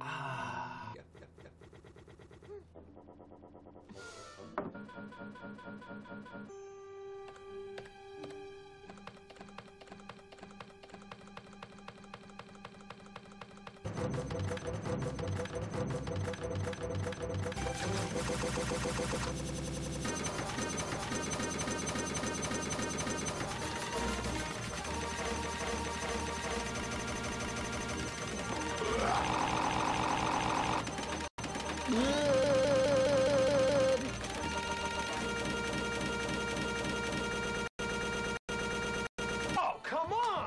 아. good. Oh, come on!